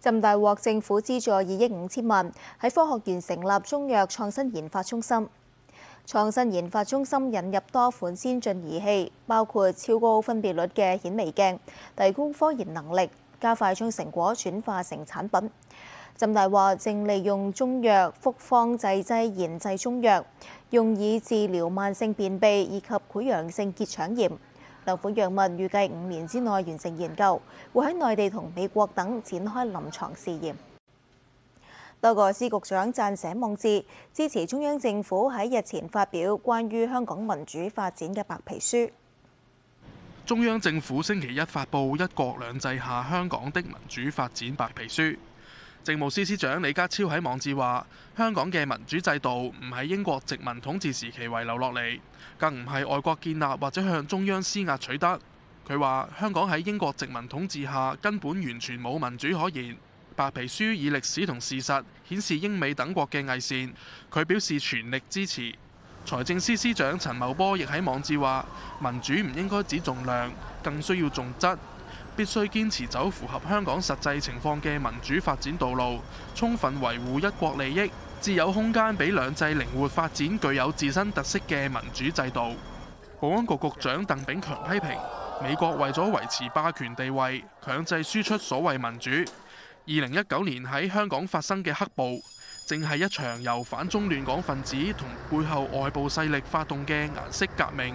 浸大獲政府資助二億五千萬，喺科學園成立中藥創新研發中心。創新研發中心引入多款先進儀器，包括超高分辨率嘅顯微鏡，提高科研能力，加快將成果轉化成產品。浸大話正利用中藥複方製劑研製中藥，用以治療慢性便秘以及潰瘍性結腸炎。兩款藥物預計五年之內完成研究，會喺內地同美國等展開臨床試驗。多個司局長撰寫網志，支持中央政府喺日前發表關於香港民主發展嘅白皮書。中央政府星期一發布《一國兩制下香港的民主發展白皮書》。政務司司長李家超喺網志話：香港嘅民主制度唔係英國殖民統治時期遺留落嚟，更唔係外國建立或者向中央施壓取得。佢話香港喺英國殖民統治下根本完全冇民主可言。白皮書以歷史同事實顯示英美等國嘅偽善，佢表示全力支持。財政司司長陳茂波亦喺網志話：民主唔應該只重量，更需要重質。必須堅持走符合香港實際情況嘅民主發展道路，充分維護一國利益，自有空間俾兩制靈活發展具有自身特色嘅民主制度。保安局局長鄧炳強批評美國為咗維持霸權地位，強制輸出所謂民主。二零一九年喺香港發生嘅黑暴，正係一場由反中亂港分子同背後外部勢力發動嘅顏色革命。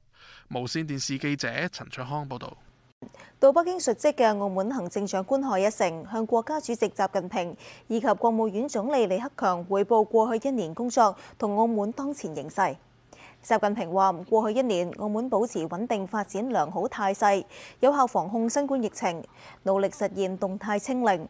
無線電視記者陳卓康報道：到北京述职嘅澳門行政長官贺一成向國家主席習近平以及國務院總理李克強匯報過去一年工作同澳門當前形勢。習近平話：過去一年，澳門保持穩定發展良好態勢，有效防控新冠疫情，努力實現動態清零，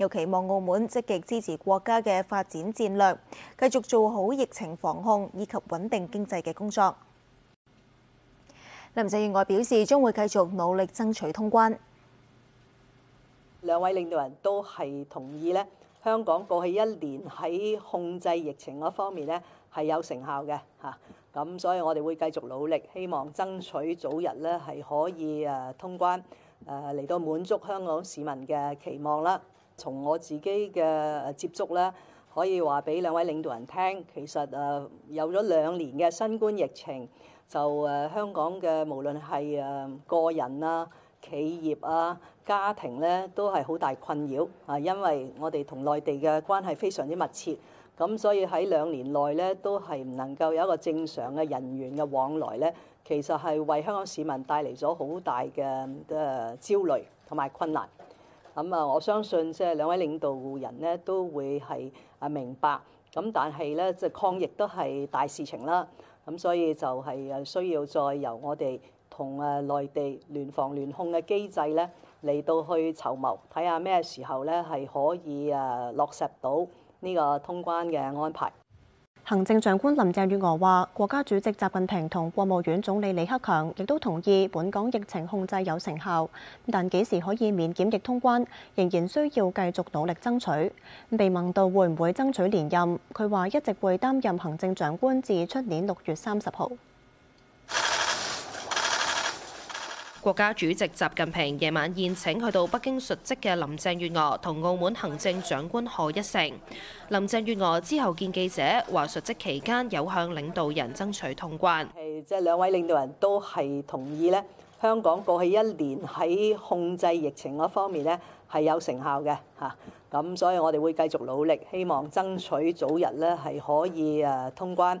又期望澳門積極支持國家嘅發展戰略，繼續做好疫情防控以及穩定經濟嘅工作。林鄭月娥表示將會繼續努力爭取通關。兩位領導人都係同意咧，香港過去一年喺控制疫情嗰方面咧係有成效嘅吓。咁所以我哋會繼續努力，希望爭取早日咧係可以诶通關誒嚟到滿足香港市民嘅期望啦。從我自己嘅接觸咧，可以話俾兩位領導人聽，其實誒有咗兩年嘅新冠疫情，就誒香港嘅無論係誒個人啊、企業啊、家庭咧，都係好大困擾啊，因為我哋同內地嘅關係非常之密切，咁所以喺兩年內咧都係唔能夠有一個正常嘅人員嘅往來咧，其實係為香港市民帶嚟咗好大嘅誒焦慮同埋困難。咁啊，我相信即係兩位領導人咧都會係啊明白，咁但係咧即係抗疫都係大事情啦，咁所以就係誒需要再由我哋同誒內地聯防聯控嘅機制咧嚟到去籌謀，睇下咩時候咧係可以誒落實到呢個通關嘅安排。行政長官林鄭月娥話：國家主席習近平同國務院總理李克強亦都同意本港疫情控制有成效，但幾時可以免檢疫通關，仍然需要繼續努力爭取。被問到會唔會爭取連任，佢話一直會擔任行政長官至出年六月三十號。國家主席習近平夜晚宴請去到北京述職嘅林鄭月娥同澳門行政長官何一成。林鄭月娥之後見記者話：述職期間有向領導人爭取通關。係即係兩位領導人都係同意咧，香港過去一年喺控制疫情嗰方面咧係有成效嘅嚇。咁所以我哋會繼續努力，希望爭取早日咧係可以誒通關。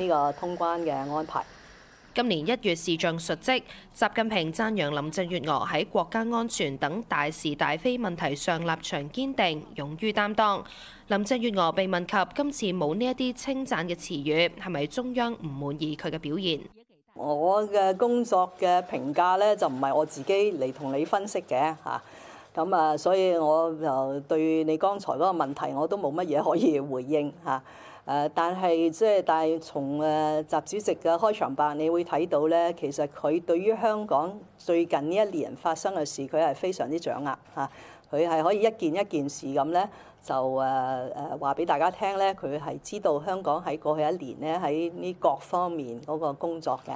呢個通關嘅安排。今年一月視像述職，習近平讚揚林鄭月娥喺國家安全等大是大非問題上立場堅定、勇於擔當。林鄭月娥被問及今次冇呢一啲稱讚嘅詞語，係咪中央唔滿意佢嘅表現？我嘅工作嘅評價咧，就唔係我自己嚟同你分析嘅嚇。咁啊，所以我就對你剛才嗰個問題，我都冇乜嘢可以回應嚇。誒，但係即係，但係從誒習主席嘅開場白，你會睇到咧，其實佢對於香港最近呢一年發生嘅事，佢係非常之掌握嚇。佢係可以一件一件事咁咧，就誒誒話俾大家聽咧，佢係知道香港喺過去一年咧喺呢各方面嗰個工作嘅。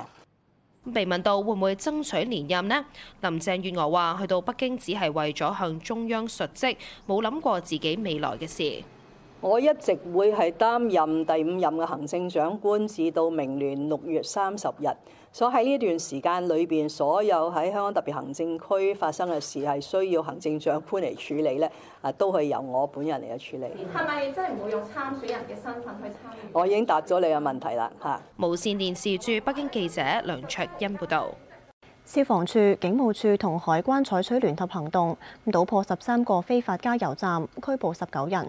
被問到會唔會爭取連任呢？林鄭月娥話：去到北京只係為咗向中央述職，冇諗過自己未來嘅事。我一直會係擔任第五任嘅行政長官，至到明年六月三十日。所以喺呢段時間裏邊，所有喺香港特別行政區發生嘅事係需要行政長官嚟處理咧，啊都係由我本人嚟嘅處理。係咪真係唔會用參選人嘅身份去參與？我已經答咗你嘅問題啦，嚇。無線電視駐北京記者梁卓欣報道。消防處、警務處同海關採取聯合行動，搗破十三個非法加油站，拘捕十九人。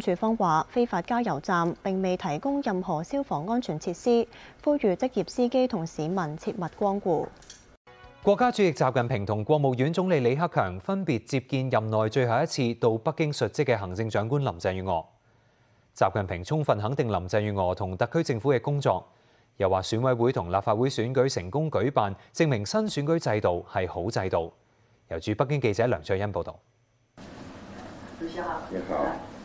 處方話非法加油站並未提供任何消防安全設施，呼籲職業司機同市民切勿光顧。國家主席習近平同國務院總理李克強分別接見任內最後一次到北京述职嘅行政長官林鄭月娥。習近平充分肯定林鄭月娥同特區政府嘅工作，又話選委會同立法會選舉成功舉辦，證明新選舉制度係好制度。由駐北京記者梁卓欣報導。主席好，你好。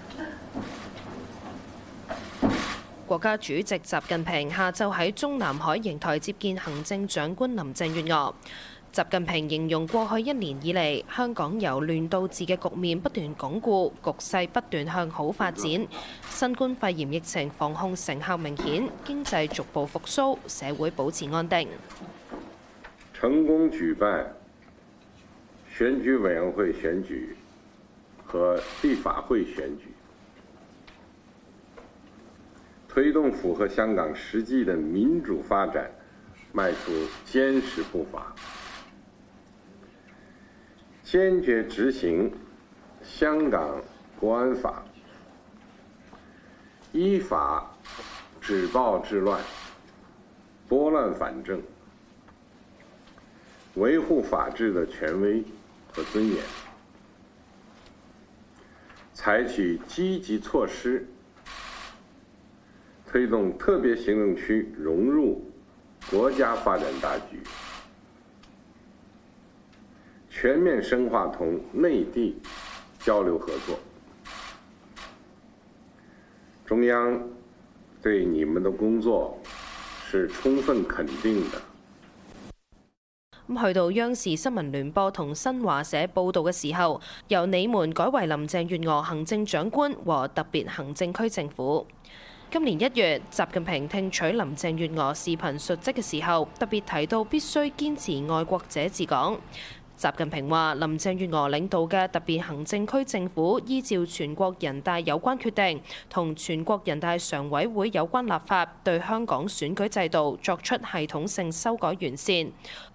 國家主席習近平下晝喺中南海瀛台接見行政長官林鄭月娥。習近平形容過去一年以嚟，香港由亂到治嘅局面不斷鞏固，局勢不斷向好發展。新冠肺炎疫情防控成效明顯，經濟逐步復甦，社會保持安定。成功舉辦選舉委員會選舉和立法會選舉。推动符合香港实际的民主发展，迈出坚实步伐，坚决执行香港国安法，依法止暴制乱、拨乱反正，维护法治的权威和尊严，采取积极措施。推動特別行政區融入國家發展大局，全面深化同內地交流合作。中央對你們的工作是充分肯定的。咁去到央視新聞聯播同新華社報導嘅時候，由你們改為林鄭月娥行政長官和特別行政區政府。今年一月，習近平聽取林鄭月娥視頻述職嘅時候，特別提到必須堅持愛國者治港。習近平話：林鄭月娥領導嘅特別行政區政府依照全國人大有關決定同全國人大常委會有關立法，對香港選舉制度作出系統性修改完善，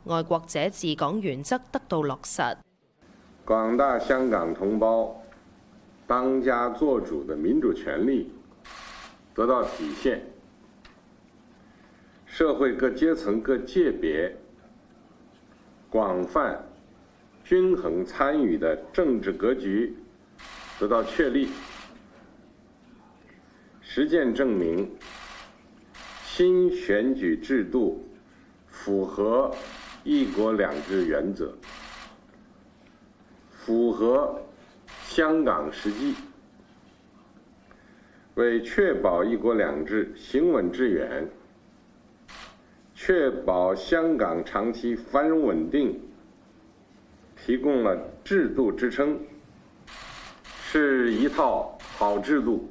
愛國者治港原則得到落實。廣大香港同胞當家作主的民主權利得到体现，社会各阶层、各界别广泛、均衡参与的政治格局得到确立。实践证明，新选举制度符合“一国两制”原则，符合香港实际。为确保“一国两制”行稳致远，确保香港长期繁荣稳定，提供了制度支撑，是一套好制度。